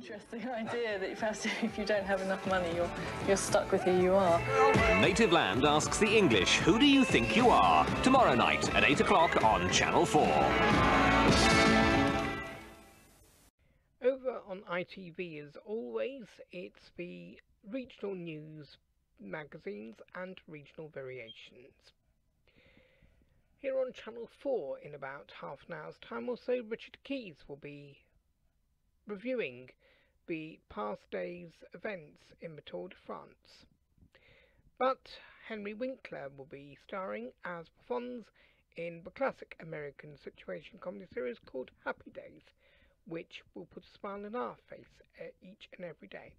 Interesting idea that perhaps if you don't have enough money, you're, you're stuck with who you are. Native Land asks the English, who do you think you are? Tomorrow night at 8 o'clock on Channel 4. Over on ITV, as always, it's the regional news magazines and regional variations. Here on Channel 4, in about half an hour's time or so, Richard Keys will be reviewing the past day's events in the Tour de France. But Henry Winkler will be starring as Fonz in the classic American situation comedy series called Happy Days, which will put a smile on our face uh, each and every day.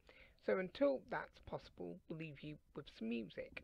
So until that's possible, we'll leave you with some music.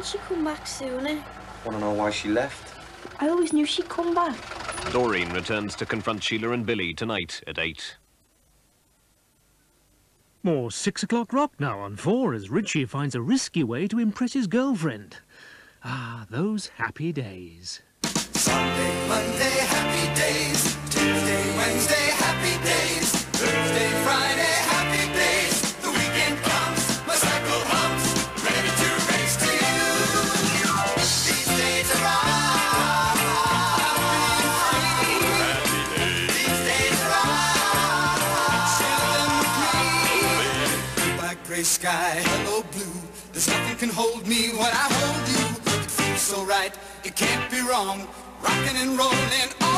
Wouldn't she come back sooner? Want to know why she left? I always knew she'd come back. Doreen returns to confront Sheila and Billy tonight at 8. More six o'clock rock now on four as Richie finds a risky way to impress his girlfriend. Ah, those happy days. Sunday, Monday, happy days. Tuesday, Wednesday, happy days. Thursday, Friday, me when I hold you. It feels so right, it can't be wrong. Rocking and rolling.